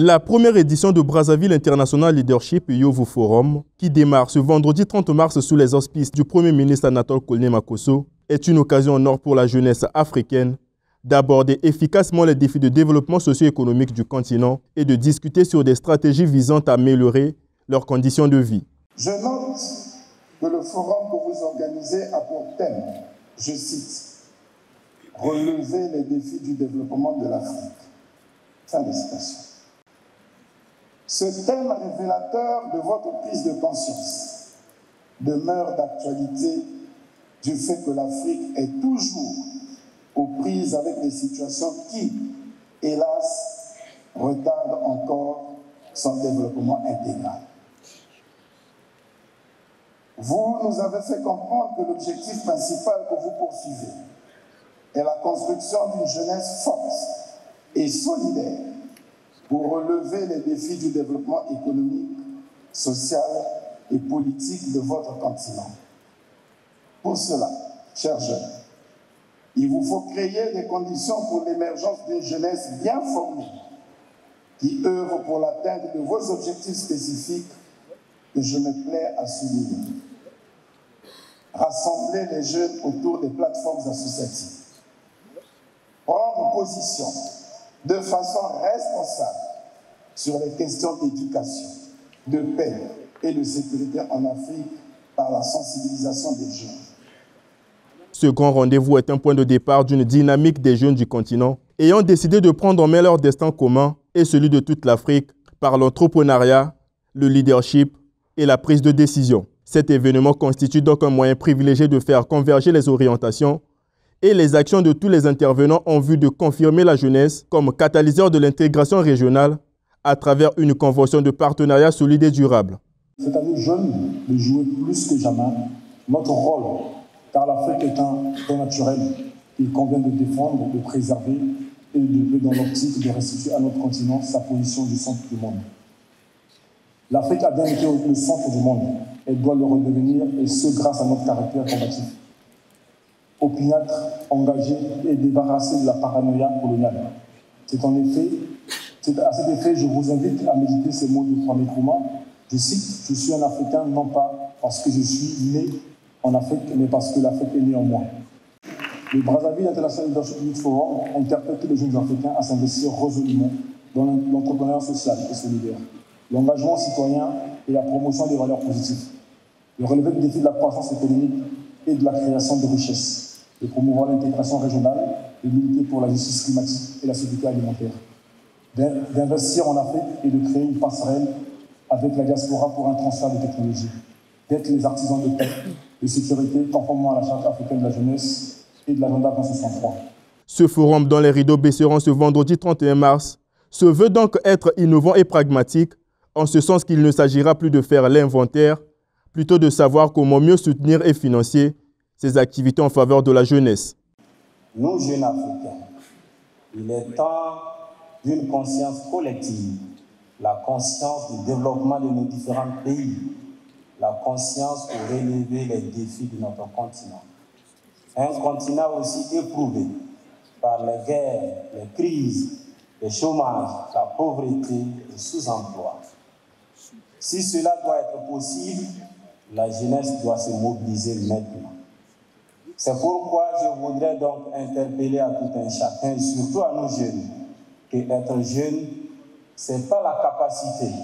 La première édition de Brazzaville International Leadership Yovu Forum, qui démarre ce vendredi 30 mars sous les auspices du Premier ministre Anatole Kolne Makoso, est une occasion en or pour la jeunesse africaine d'aborder efficacement les défis de développement socio-économique du continent et de discuter sur des stratégies visant à améliorer leurs conditions de vie. Je note que le forum que vous organisez a pour thème, je cite, relever les défis du développement de l'Afrique. Fin de citation. Ce thème révélateur de votre prise de conscience demeure d'actualité du fait que l'Afrique est toujours aux prises avec des situations qui, hélas, retardent encore son développement intégral. Vous nous avez fait comprendre que l'objectif principal que vous poursuivez est la construction d'une jeunesse forte et solidaire pour relever les défis du développement économique, social et politique de votre continent. Pour cela, chers jeunes, il vous faut créer des conditions pour l'émergence d'une jeunesse bien formée qui œuvre pour l'atteinte de vos objectifs spécifiques que je me plais à souligner. Rassembler les jeunes autour des plateformes associatives. Prendre position de façon responsable sur les questions d'éducation, de paix et de sécurité en Afrique par la sensibilisation des jeunes. Ce grand rendez-vous est un point de départ d'une dynamique des jeunes du continent ayant décidé de prendre en main leur destin commun et celui de toute l'Afrique par l'entrepreneuriat, le leadership et la prise de décision. Cet événement constitue donc un moyen privilégié de faire converger les orientations et les actions de tous les intervenants en vue de confirmer la jeunesse comme catalyseur de l'intégration régionale à travers une convention de partenariat solide et durable. C'est à nous jeunes de jouer plus que jamais notre rôle, car l'Afrique est un don naturel qu'il convient de défendre, de préserver et de dans l'optique de restituer à notre continent sa position du centre du monde. L'Afrique a bien été le centre du monde. Elle doit le redevenir, et ce grâce à notre caractère combatif opiniâtre, engagé et débarrassé de la paranoïa coloniale. C'est en effet, à cet effet, je vous invite à méditer ces mots de Kwame Nkrumah. Je cite, je suis un Africain non pas parce que je suis né en Afrique, mais parce que l'Afrique est née en moi. Le Brazzaville International Leadership Youth Forum interpelle tous les jeunes Africains à s'investir résolument dans l'entrepreneuriat social et solidaire, l'engagement citoyen et la promotion des valeurs positives, le relevé du défi de la croissance économique et de la création de richesses de promouvoir l'intégration régionale, de militer pour la justice climatique et la sécurité alimentaire, d'investir en Afrique et de créer une passerelle avec la diaspora pour un transfert de technologie, d'être les artisans de paix, de sécurité, conformément à la Charte africaine de la jeunesse et de l'agenda 2063. Ce forum dans les rideaux baisseront ce vendredi 31 mars se veut donc être innovant et pragmatique, en ce sens qu'il ne s'agira plus de faire l'inventaire, plutôt de savoir comment mieux soutenir et financer ces activités en faveur de la jeunesse. Nous, jeunes Africains, il est temps d'une conscience collective, la conscience du développement de nos différents pays, la conscience pour relever les défis de notre continent. Un continent aussi éprouvé par les guerres, les crises, le chômage, la pauvreté, le sous-emploi. Si cela doit être possible, la jeunesse doit se mobiliser maintenant. C'est pourquoi je voudrais donc interpeller à tout un chacun, surtout à nos jeunes, que être jeune, ce n'est pas la capacité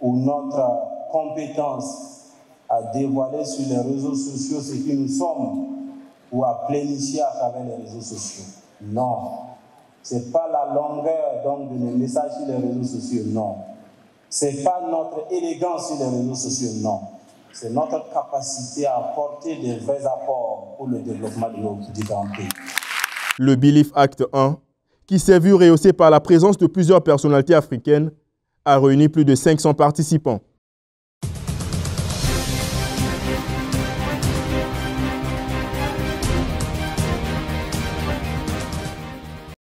ou notre compétence à dévoiler sur les réseaux sociaux ce que nous sommes ou à plénifier à travers les réseaux sociaux. Non. Ce n'est pas la longueur donc, de nos messages sur les réseaux sociaux, non. Ce n'est pas notre élégance sur les réseaux sociaux, non c'est notre capacité à apporter des vrais apports pour le développement de nos pays. Le Belief Act 1, qui s'est vu rehaussé par la présence de plusieurs personnalités africaines, a réuni plus de 500 participants.